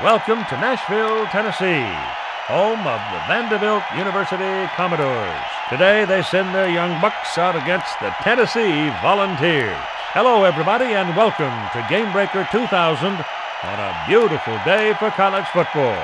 Welcome to Nashville, Tennessee, home of the Vanderbilt University Commodores. Today they send their young bucks out against the Tennessee Volunteers. Hello, everybody, and welcome to GameBreaker 2000 on a beautiful day for college football.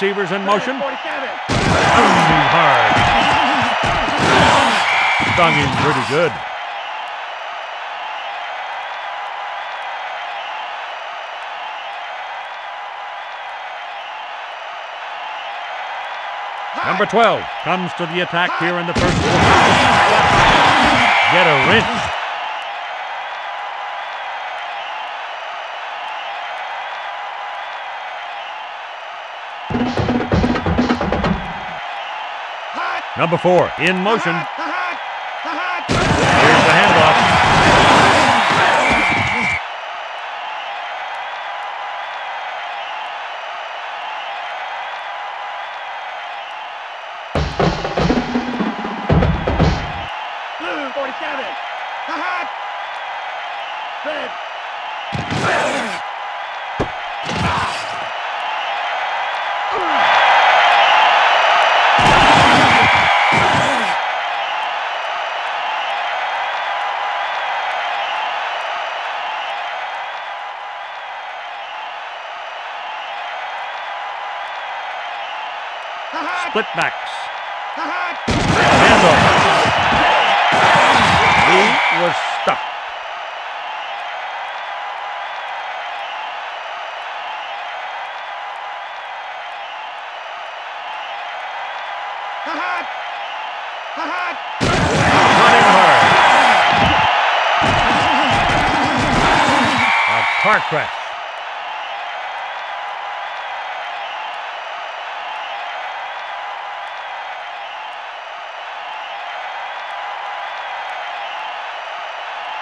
Receivers in motion. Hard. Stung him pretty good. Number 12 comes to the attack here in the first quarter. Get a wrench. Number four in motion. Split backs.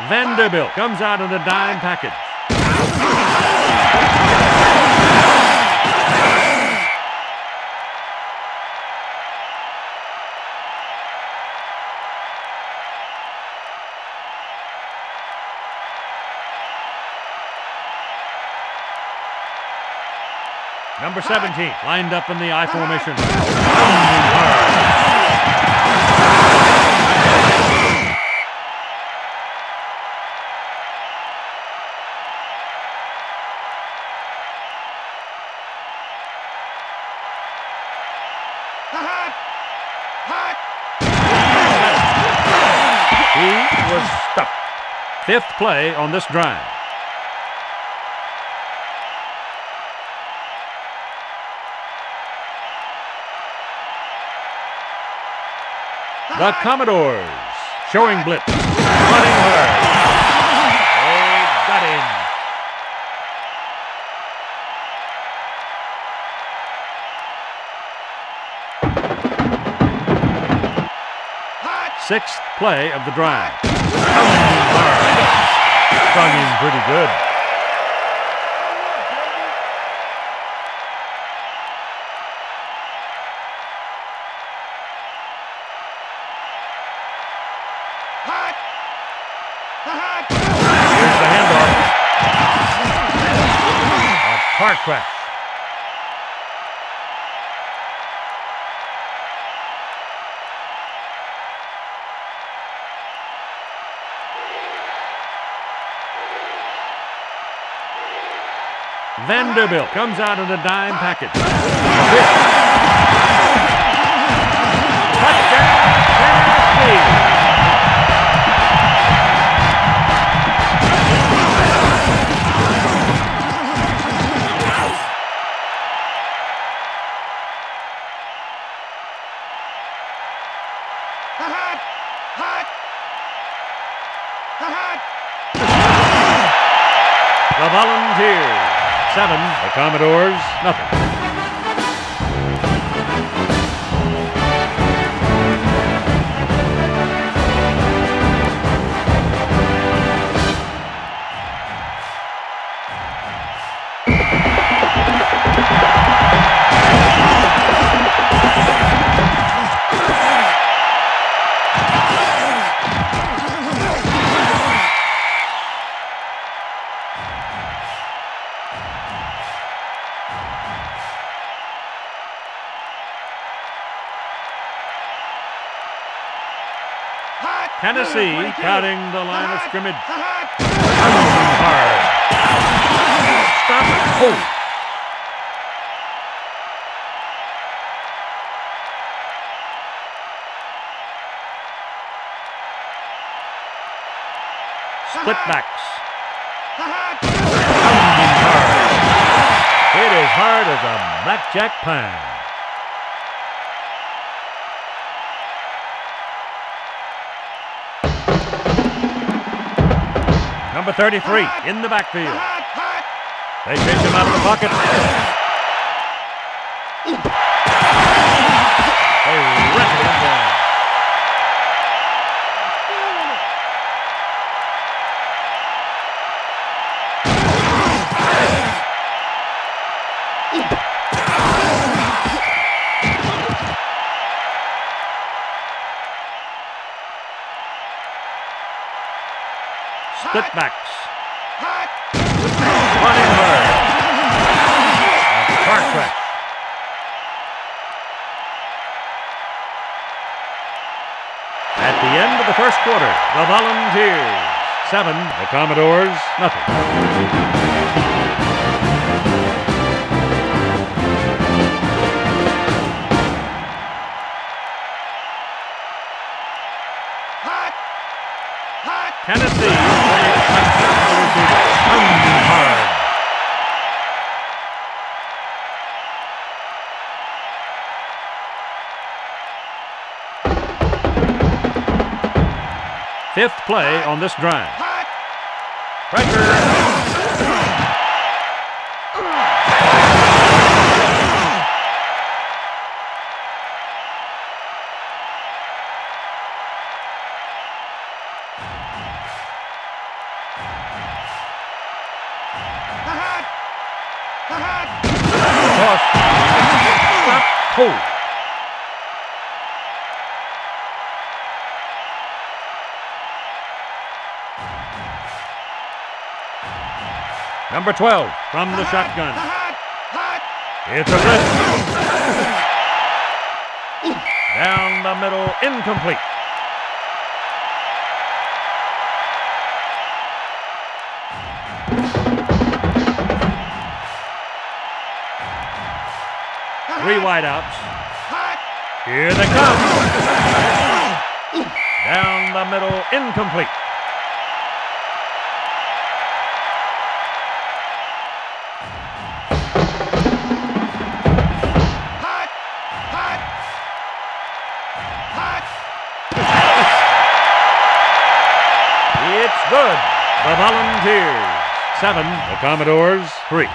Vanderbilt comes out of the dime package. Number 17 lined up in the I formation. Fifth play on this drive. The Commodores showing blitz. Running hard. Got. Sixth play of the drive. Stung him pretty good. Here's the handoff. A car crash. Vanderbilt comes out in a dime package. Commodores, nothing. Tennessee 22. crowding the line of scrimmage. Hard. Stop. Oh. Split backs. The hot. Hard. It is hard as a blackjack pine. Number 33 in the backfield. They pitch him out of the pocket. They Crash. At the end of the first quarter, the Volunteers. Seven, the Commodores nothing. Tennessee play on this drive. Pressure. Number 12 from the The shotgun. hot. Hot. It's a blitz. Down the middle, incomplete. Three wideouts. Here they come. Down the middle, incomplete. Good. The Volunteers, seven. The Commodores, three.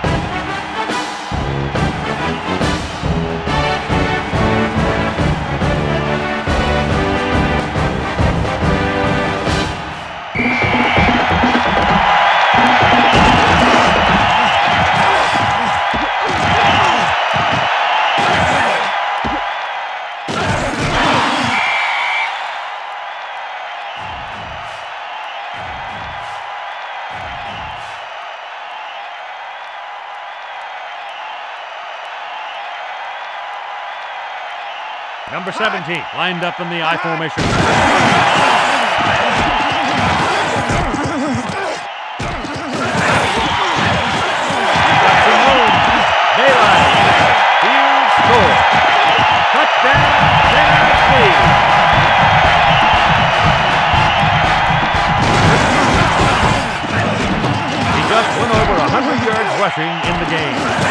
17, lined up in the I formation. Touchdown, Tennessee. He just went over 100 yards rushing in the game.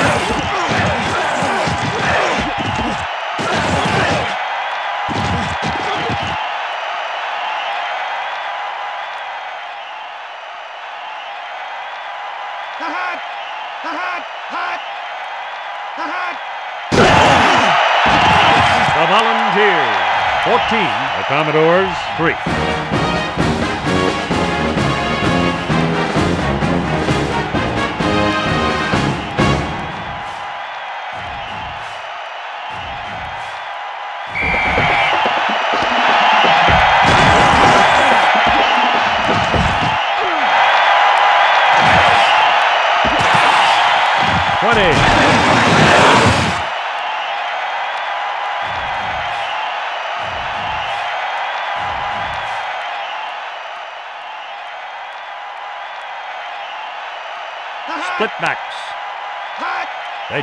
14, the Commodores 3.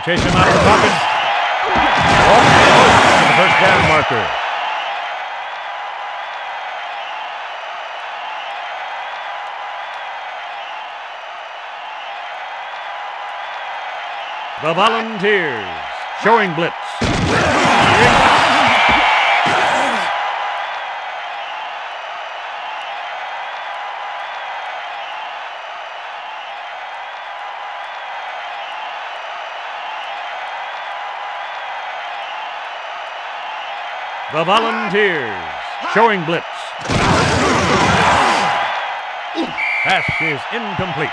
First down marker. The Volunteers showing blitz. The Volunteers showing blitz. Pass is incomplete.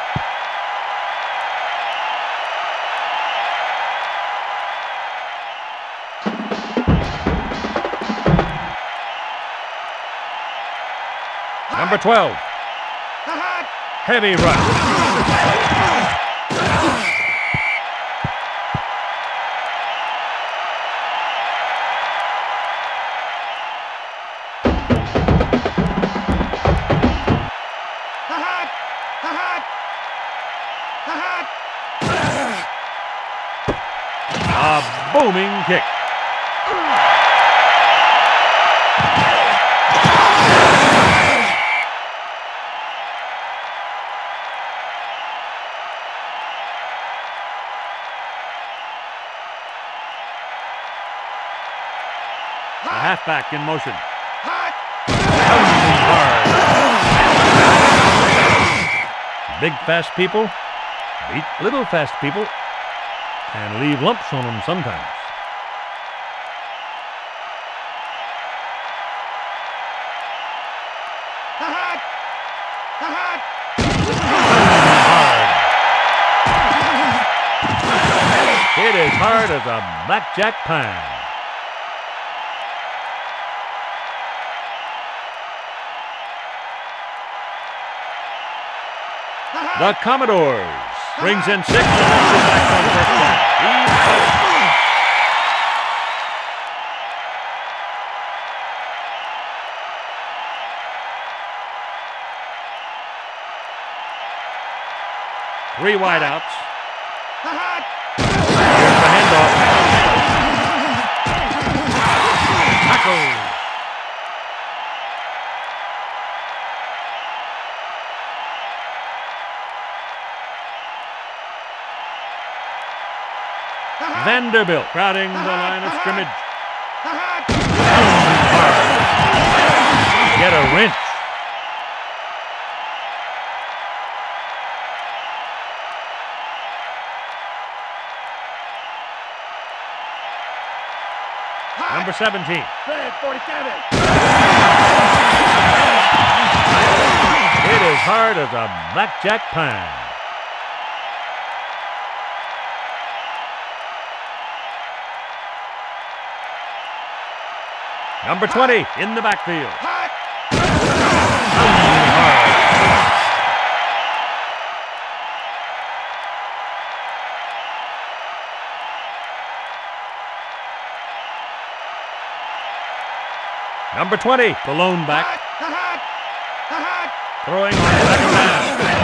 Number 12, heavy rush. Halfback in motion. Hot. Pounding hard. Big fast people beat little fast people and leave lumps on them sometimes. Hot. Hot. Hard. It is hard as a blackjack pine. The Commodores brings in six. Three wideouts. Vanderbilt crowding the line of scrimmage. Get a wrench. Number 17. Red 47. It is hard as a blackjack pine. Number 20 in the backfield. Number 20, the lone back, throwing on.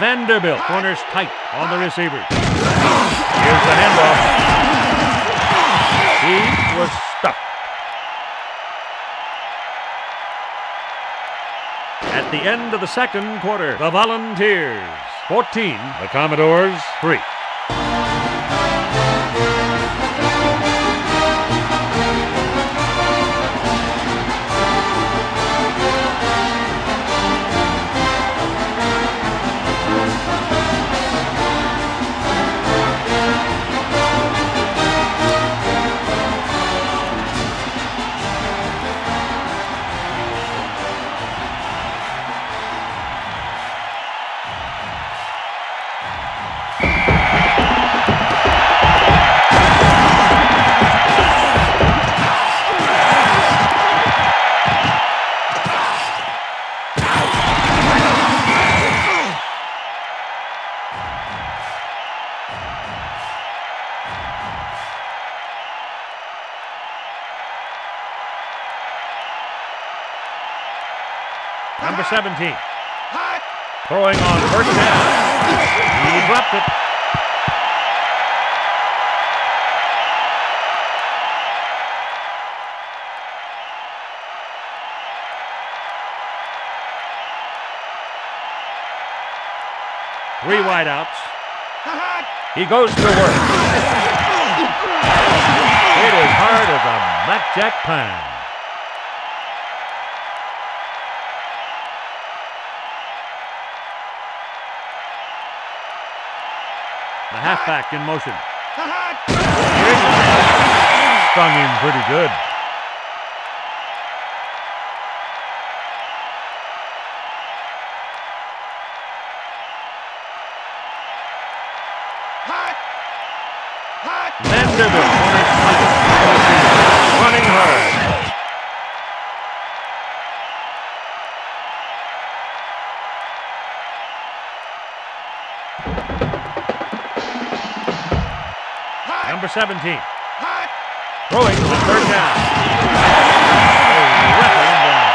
Vanderbilt corners tight on the receiver. Here's the handoff. He was stuck. At the end of the second quarter, the Volunteers 14, the Commodores 3. 17. Throwing on first down. He dropped it. Three wideouts. He goes to work. It is hard as a blackjack pine. The halfback in motion. Stung him pretty good. Hot. Hot. Vanderbilt 17. Hot. Throwing on third down. They rattle him down.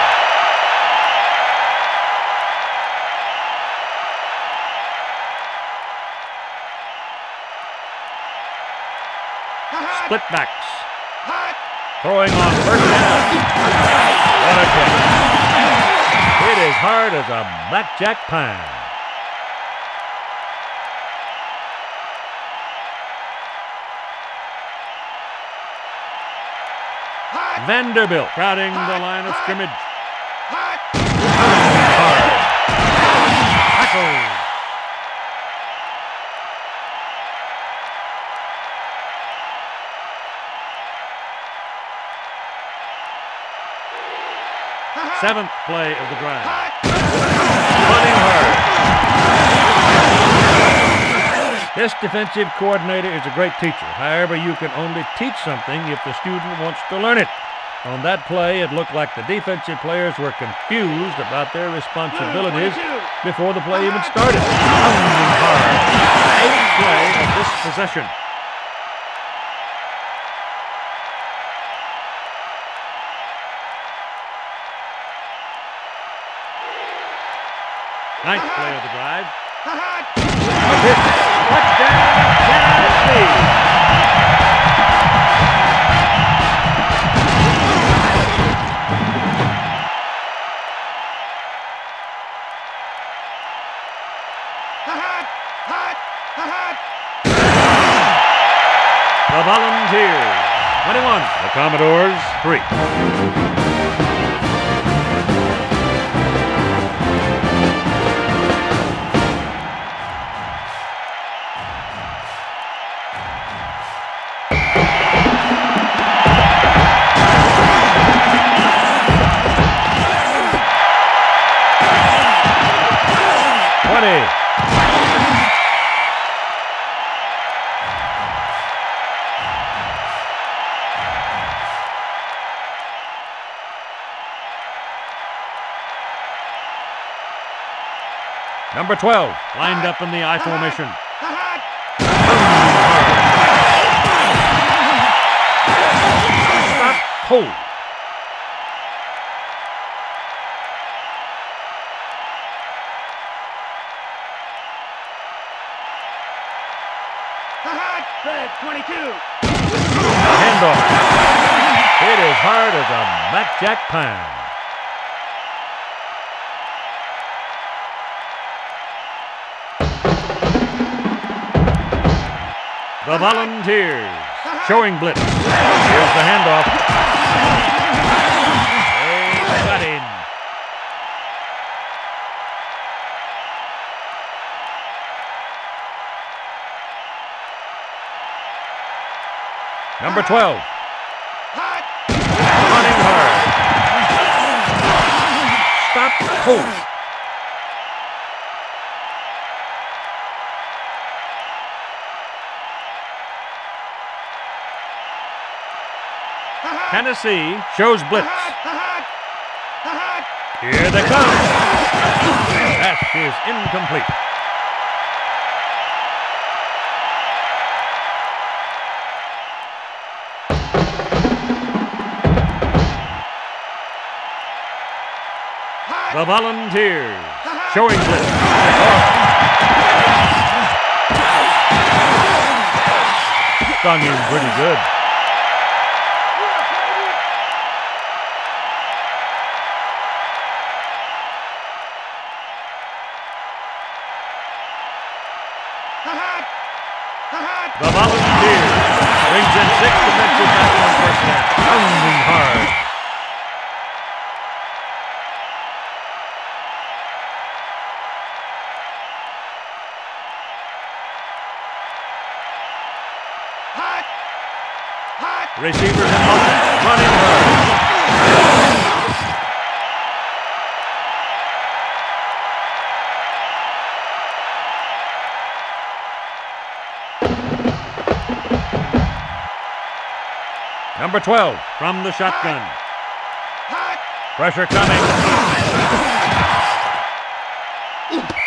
Hot. Split backs. Hot. Throwing on first down. What a catch. It is hard as a blackjack pine. Vanderbilt crowding the line of scrimmage. Hot. Hard. Tackled. Hot. Seventh play of the drive. Running hard. This defensive coordinator is a great teacher. However, you can only teach something if the student wants to learn it. On that play, it looked like the defensive players were confused about their responsibilities before the play even started. Pounding hard. Eighth play of this possession. Ninth play of the drive. A hit. Touchdown, Tennessee. The Volunteers, 21. The Commodores, 3. Number 12, lined up in the I formation. Stop. Red 22. Handoff. It is hard as a blackjack pine. The Volunteers showing blitz. Here's the handoff. They got him. Number 12, Hot. running hard. Stop, hold. Tennessee shows blitz. Here they come. That is incomplete. The Volunteers showing blitz. Stung pretty good. Backs 12 from the shotgun. Pressure coming.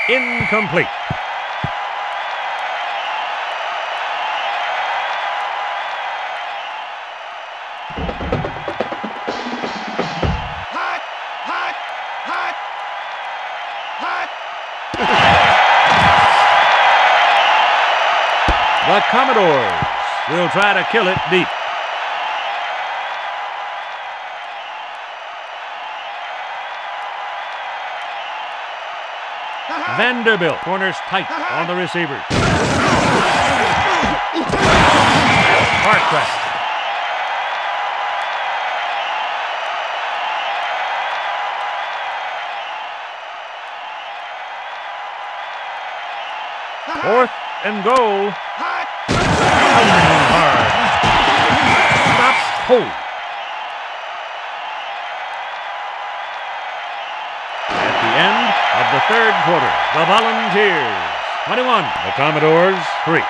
Incomplete. The Commodores will try to kill it deep. Vanderbilt corners tight on the receivers. Hartcrest. Fourth and goal. Hard. Stop hold. Third quarter, the Volunteers 21, the Commodores 3.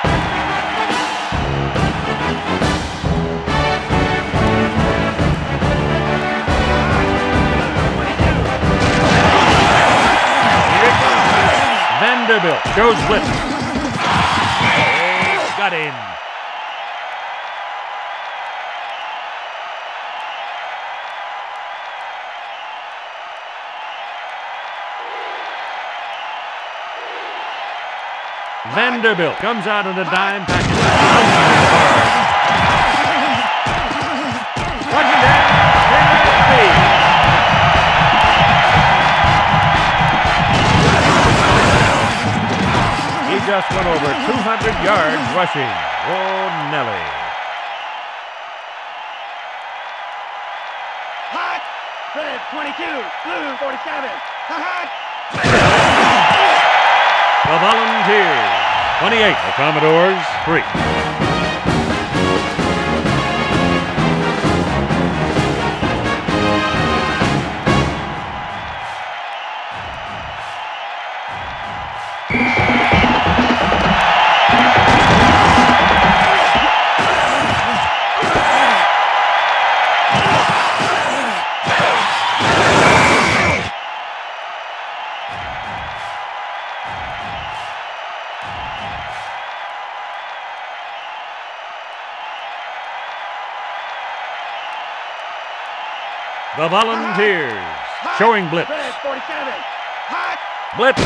Here it comes. Vanderbilt goes blitz. Got him. Vanderbilt comes out of the dime package. He just went over 200 yards rushing. Oh, Nelly. Hot! Red 22, blue 47. Hot! The Volunteers, 28. The Commodores, 3. The Volunteers, showing blitz. Red 47. Blitz.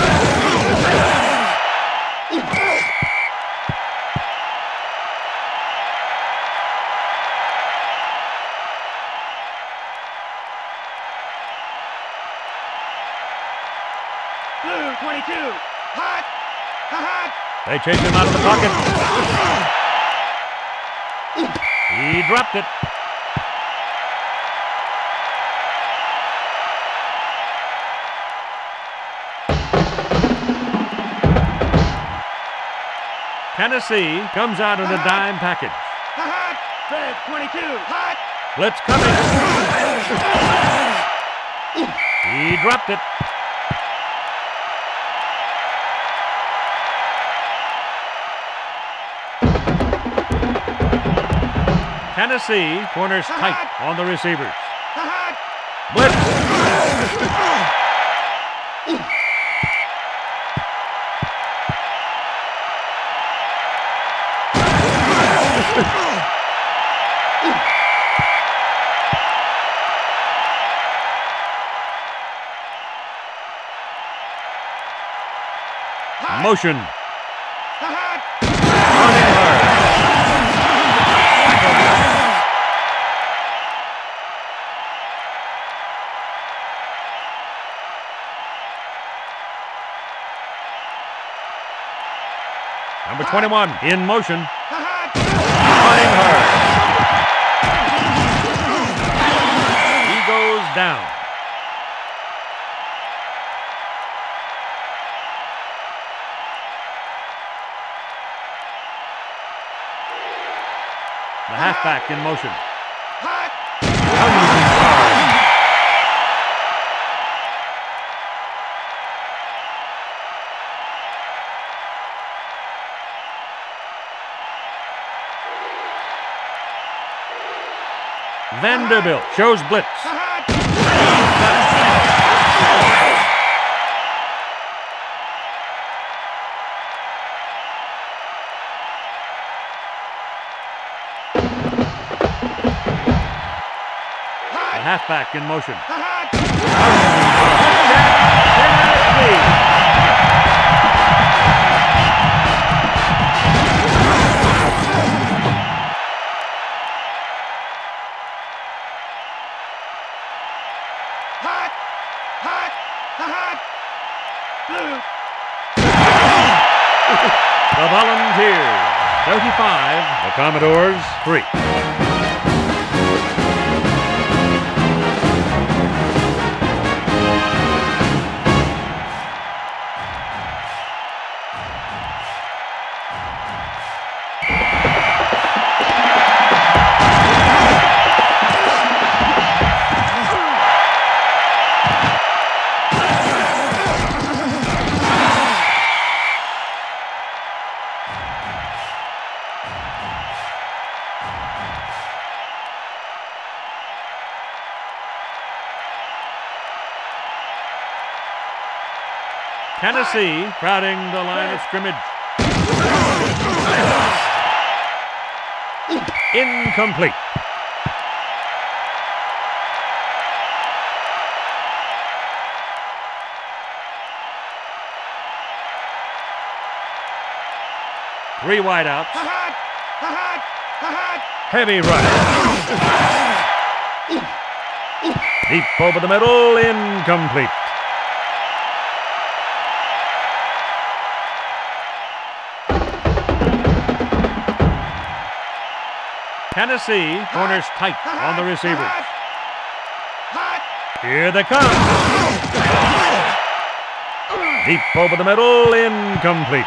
Blue 22. Hot! Hot! They chase him out of the pocket. He dropped it. Tennessee comes out in a dime package. Hot! Red 22. Hot! Blitz coming. He dropped it. Tennessee corners tight on the receivers. Blitz. Motion. Number 21 in motion. Running hard. He goes down. The halfback in motion. Vanderbilt shows blitz. Halfback in motion. The Volunteers 35, the Commodores 3. Tennessee crowding the line of scrimmage. Incomplete. Three wideouts. Heavy rush. Deep over the middle. Incomplete. Tennessee corners tight on the receivers. Hot. Here they come. Deep over the middle. Incomplete.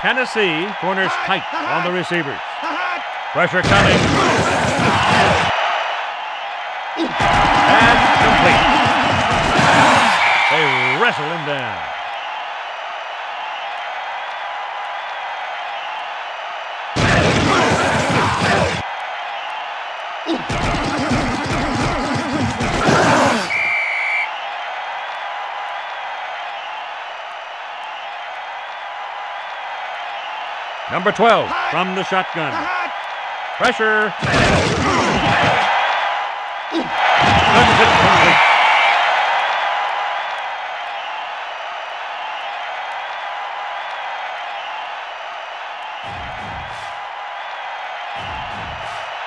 Tennessee corners tight on the receivers. Pressure coming. And complete. Wrestle him down. Number 12 from the shotgun. Hot. Pressure.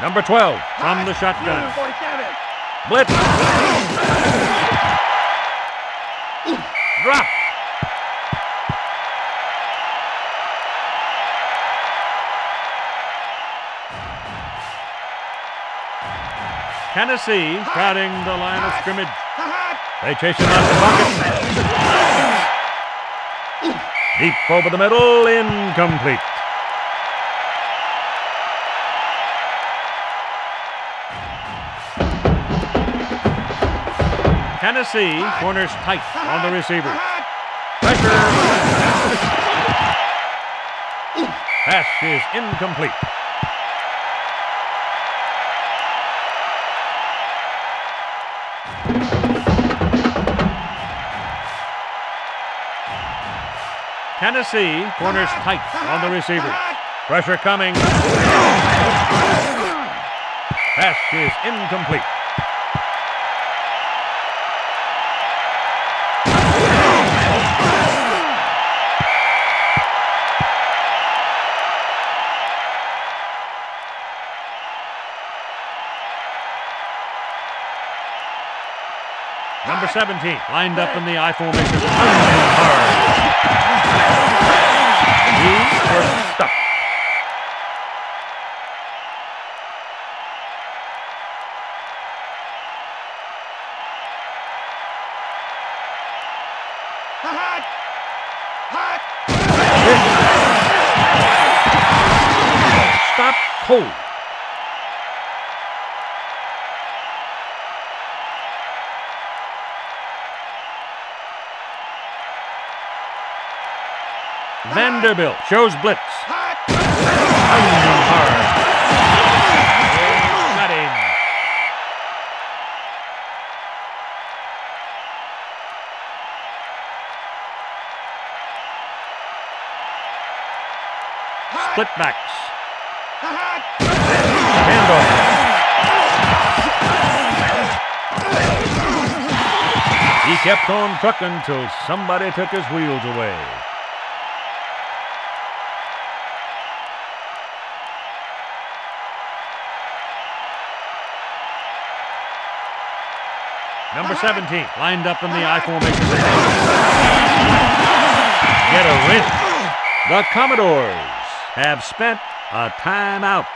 Number 12 from the shotgun. Blue 47. Blitz. Drop. Tennessee crowding the line of scrimmage. They chase him out the pocket. Deep over the middle, incomplete. Tennessee corners tight on the receiver. Pressure. Pass is incomplete. Tennessee corners tight on the receivers. Pressure coming. Pass is incomplete. 17, lined up in the I formation. He was stuck. Hot. Hot. Stop cold. Vanderbilt shows blitz. Split backs. He kept on trucking till somebody took his wheels away. Number 17, lined up in the I formation. Get a win. The Commodores have spent a timeout.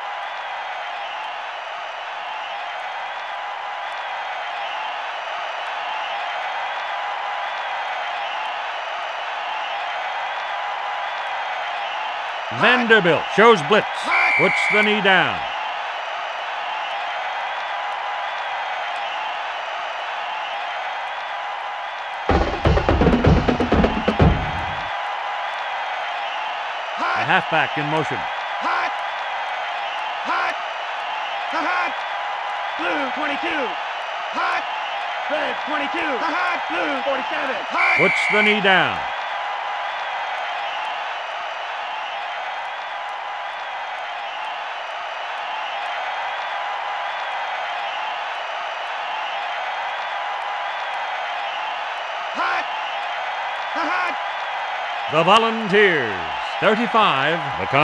Vanderbilt shows blitz, puts the knee down. Halfback in motion. Hot. Hot. Hot. Blue 22. Hot. Red 22. Hot. Blue 47. Hot. Puts the knee down. Hot. Hot. The Volunteers, 35. The